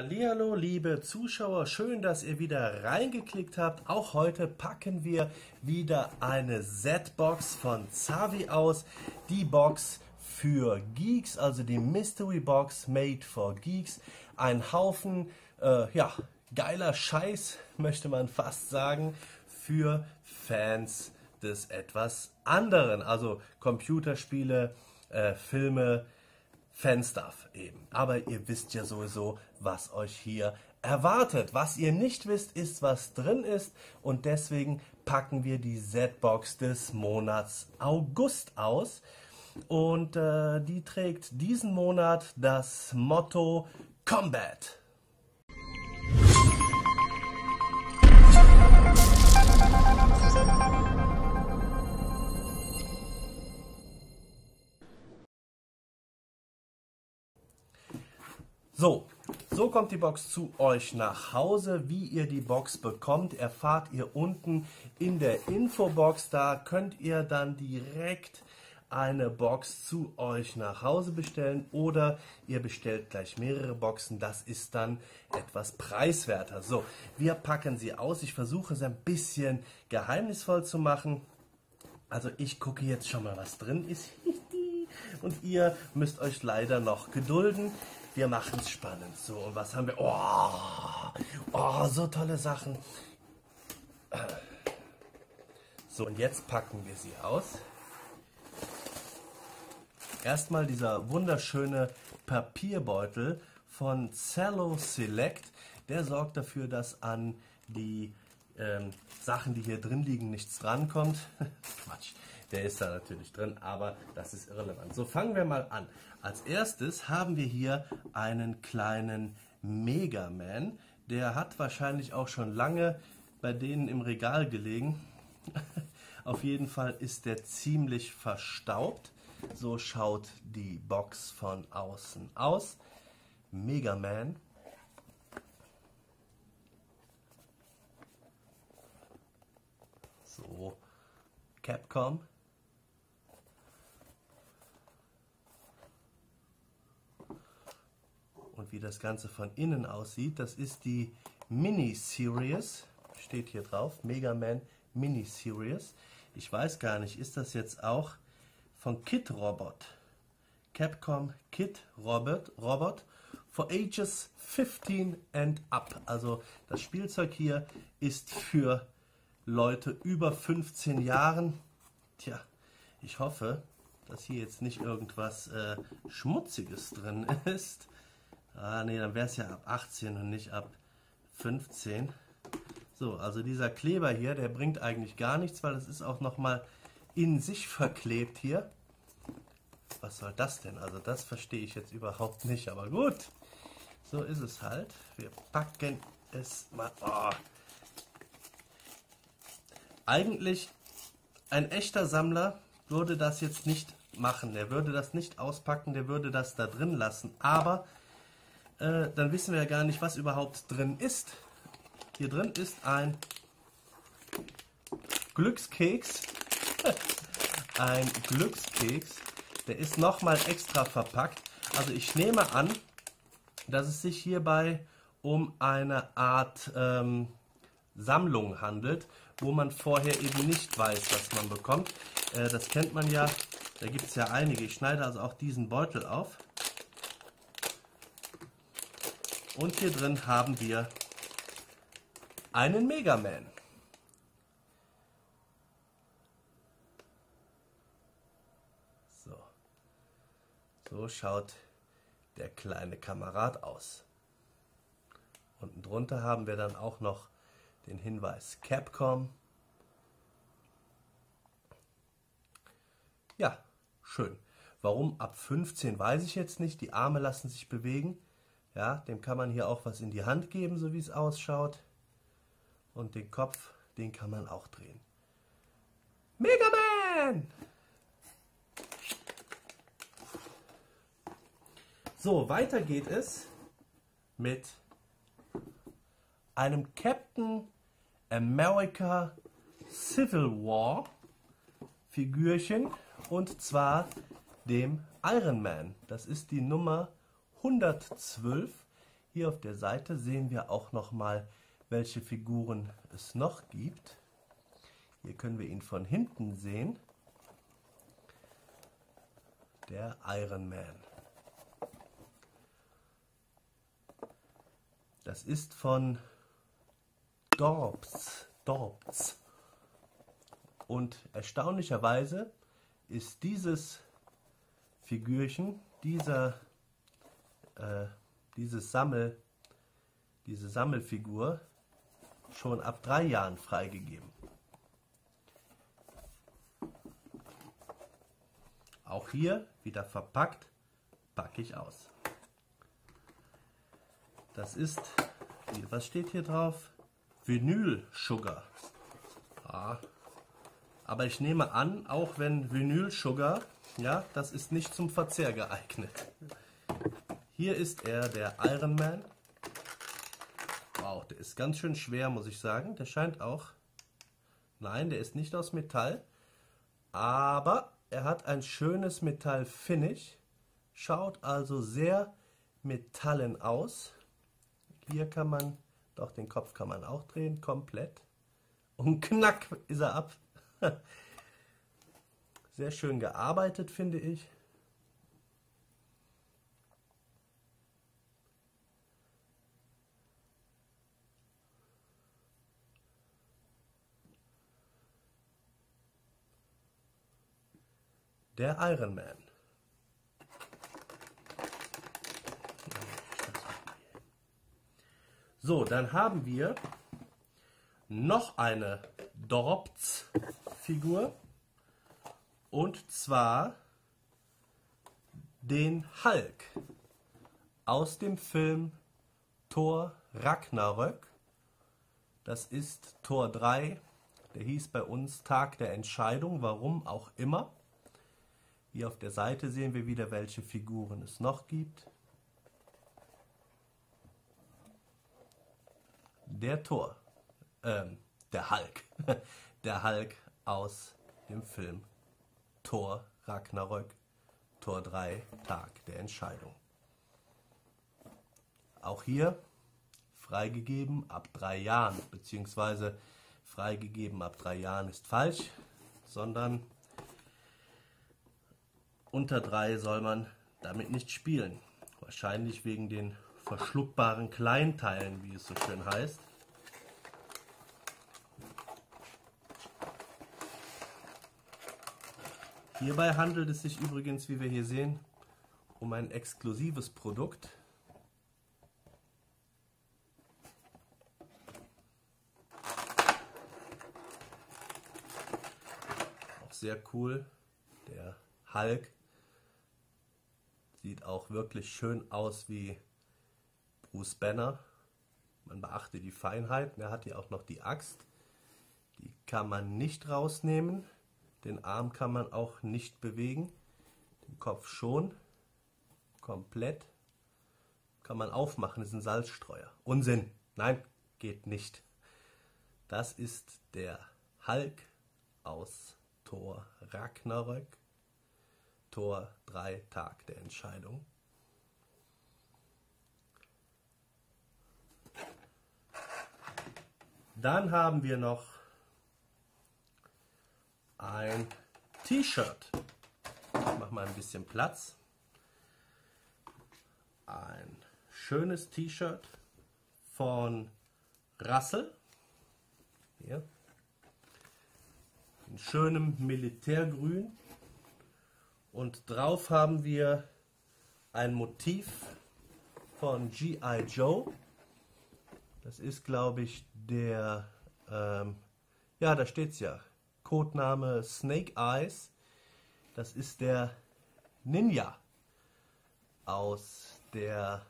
Hallo, liebe Zuschauer, schön, dass ihr wieder reingeklickt habt. Auch heute packen wir wieder eine Z-Box von Zavi aus. Die Box für Geeks, also die Mystery Box made for Geeks. Ein Haufen, äh, ja, geiler Scheiß, möchte man fast sagen, für Fans des etwas anderen. Also Computerspiele, äh, Filme, Fanstuff eben. Aber ihr wisst ja sowieso, was euch hier erwartet. Was ihr nicht wisst, ist, was drin ist. Und deswegen packen wir die Z-Box des Monats August aus. Und äh, die trägt diesen Monat das Motto Combat. So kommt die Box zu euch nach Hause. Wie ihr die Box bekommt, erfahrt ihr unten in der Infobox. Da könnt ihr dann direkt eine Box zu euch nach Hause bestellen oder ihr bestellt gleich mehrere Boxen. Das ist dann etwas preiswerter. So, wir packen sie aus. Ich versuche es ein bisschen geheimnisvoll zu machen. Also ich gucke jetzt schon mal, was drin ist. Und ihr müsst euch leider noch gedulden. Wir machen es spannend. So, und was haben wir? Oh, oh, so tolle Sachen. So, und jetzt packen wir sie aus. Erstmal dieser wunderschöne Papierbeutel von Cello Select. Der sorgt dafür, dass an die ähm, Sachen, die hier drin liegen, nichts rankommt. Quatsch, der ist da natürlich drin, aber das ist irrelevant. So, fangen wir mal an. Als erstes haben wir hier einen kleinen Mega Man. Der hat wahrscheinlich auch schon lange bei denen im Regal gelegen. Auf jeden Fall ist der ziemlich verstaubt. So schaut die Box von außen aus. Mega Man. So, Capcom. Wie das Ganze von innen aussieht. Das ist die Mini-Series, steht hier drauf, Mega Man Mini-Series. Ich weiß gar nicht, ist das jetzt auch von Kid Robot? Capcom Kid Robot, Robot for ages 15 and up. Also das Spielzeug hier ist für Leute über 15 Jahren. Tja, ich hoffe, dass hier jetzt nicht irgendwas äh, Schmutziges drin ist. Ah, nee, dann wäre es ja ab 18 und nicht ab 15. So, also dieser Kleber hier, der bringt eigentlich gar nichts, weil es ist auch nochmal in sich verklebt hier. Was soll das denn? Also das verstehe ich jetzt überhaupt nicht, aber gut. So ist es halt. Wir packen es mal. Oh. Eigentlich ein echter Sammler würde das jetzt nicht machen. Der würde das nicht auspacken, der würde das da drin lassen. Aber äh, dann wissen wir ja gar nicht, was überhaupt drin ist. Hier drin ist ein Glückskeks. ein Glückskeks. Der ist nochmal extra verpackt. Also ich nehme an, dass es sich hierbei um eine Art ähm, Sammlung handelt, wo man vorher eben nicht weiß, was man bekommt. Äh, das kennt man ja, da gibt es ja einige. Ich schneide also auch diesen Beutel auf. Und hier drin haben wir einen Mega Man. So. So schaut der kleine Kamerad aus. Unten drunter haben wir dann auch noch den Hinweis Capcom. Ja, schön. Warum ab 15 weiß ich jetzt nicht. Die Arme lassen sich bewegen. Ja, dem kann man hier auch was in die Hand geben, so wie es ausschaut. Und den Kopf, den kann man auch drehen. Mega Man! So, weiter geht es mit einem Captain America Civil War Figürchen und zwar dem Iron Man. Das ist die Nummer 112. Hier auf der Seite sehen wir auch noch mal, welche Figuren es noch gibt. Hier können wir ihn von hinten sehen. Der Iron Man. Das ist von Dorbs. Dorbs. Und erstaunlicherweise ist dieses Figürchen, dieser, äh, dieses Sammel, diese Sammelfigur schon ab drei Jahren freigegeben. Auch hier wieder verpackt, packe ich aus. Das ist, was steht hier drauf? Vinyl Sugar. Ja. Aber ich nehme an, auch wenn Vinyl Sugar, ja, das ist nicht zum Verzehr geeignet. Hier ist er, der Iron Man. Wow, der ist ganz schön schwer, muss ich sagen. Der scheint auch, nein, der ist nicht aus Metall, aber er hat ein schönes Metall-Finish. Schaut also sehr metallen aus. Hier kann man doch, den Kopf kann man auch drehen, komplett. Und knack ist er ab. Sehr schön gearbeitet, finde ich. Der Iron Man. So, dann haben wir noch eine Dorps-Figur. Und zwar den Hulk aus dem Film Thor Ragnarök. Das ist Tor 3. Der hieß bei uns Tag der Entscheidung, warum auch immer. Hier auf der Seite sehen wir wieder, welche Figuren es noch gibt. der Tor, ähm, der Hulk, der Hulk aus dem Film Thor Ragnarök, Tor 3, Tag der Entscheidung. Auch hier freigegeben ab drei Jahren, beziehungsweise freigegeben ab drei Jahren ist falsch, sondern unter drei soll man damit nicht spielen. Wahrscheinlich wegen den verschluckbaren Kleinteilen, wie es so schön heißt. Hierbei handelt es sich übrigens, wie wir hier sehen, um ein exklusives Produkt. Auch sehr cool. Der Hulk sieht auch wirklich schön aus wie Bruce Banner. Man beachte die Feinheiten. Er hat hier auch noch die Axt. Die kann man nicht rausnehmen. Den Arm kann man auch nicht bewegen. Den Kopf schon. Komplett. Kann man aufmachen. Das ist ein Salzstreuer. Unsinn. Nein, geht nicht. Das ist der Hulk aus Tor Ragnarök. Tor 3 Tag der Entscheidung. Dann haben wir noch ein T-Shirt. Ich mache mal ein bisschen Platz. Ein schönes T-Shirt von Russell. Hier. In schönem Militärgrün. Und drauf haben wir ein Motiv von G.I. Joe. Das ist, glaube ich, der, ähm, ja, da steht es ja, Codename Snake Eyes. Das ist der Ninja aus der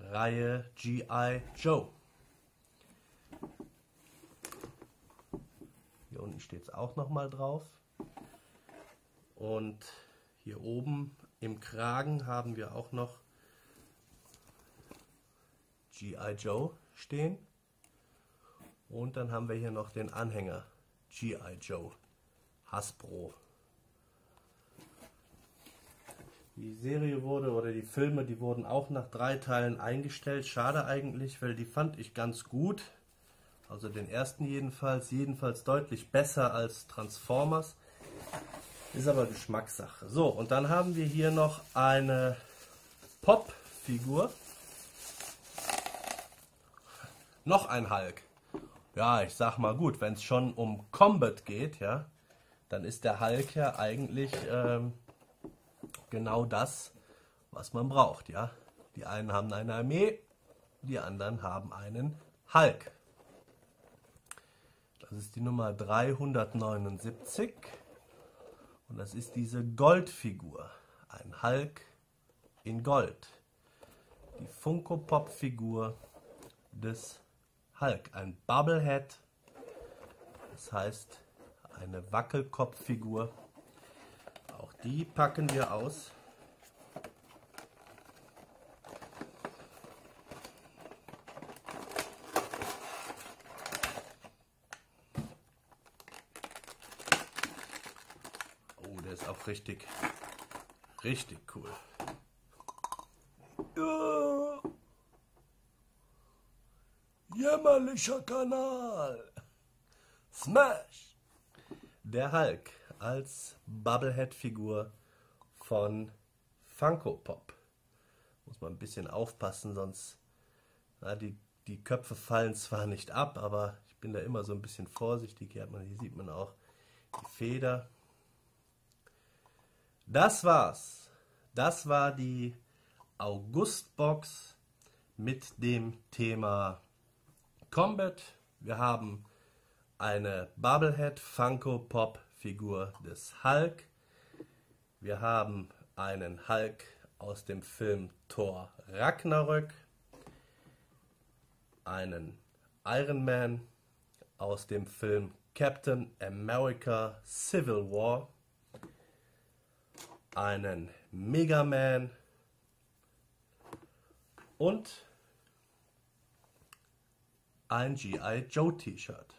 Reihe G.I. Joe. Hier unten steht es auch nochmal drauf. Und hier oben im Kragen haben wir auch noch G.I. Joe stehen. Und dann haben wir hier noch den Anhänger G.I. Joe Hasbro. Die Serie wurde oder die Filme, die wurden auch nach drei Teilen eingestellt. Schade eigentlich, weil die fand ich ganz gut. Also den ersten jedenfalls, jedenfalls deutlich besser als Transformers. Ist aber Geschmackssache. So, und dann haben wir hier noch eine Pop-Figur. Noch ein Hulk. Ja, ich sag mal gut, wenn es schon um Combat geht, ja, dann ist der Hulk ja eigentlich ähm, genau das, was man braucht, ja. Die einen haben eine Armee, die anderen haben einen Hulk. Das ist die Nummer 379 und das ist diese Goldfigur, ein Hulk in Gold. Die Funko Pop Figur des Hulk, ein Bubblehead, das heißt eine Wackelkopffigur. Auch die packen wir aus. Oh, der ist auch richtig, richtig cool. Ja. Jämmerlicher Kanal. Smash. Der Hulk als Bubblehead-Figur von Funko Pop. Muss man ein bisschen aufpassen, sonst na, die, die Köpfe fallen zwar nicht ab, aber ich bin da immer so ein bisschen vorsichtig. Hier, man, hier sieht man auch die Feder. Das war's. Das war die August-Box mit dem Thema Combat. Wir haben eine Bubblehead Funko Pop Figur des Hulk. Wir haben einen Hulk aus dem Film Thor Ragnarök. Einen Iron Man aus dem Film Captain America Civil War. Einen Mega Man und ein GI Joe T-Shirt.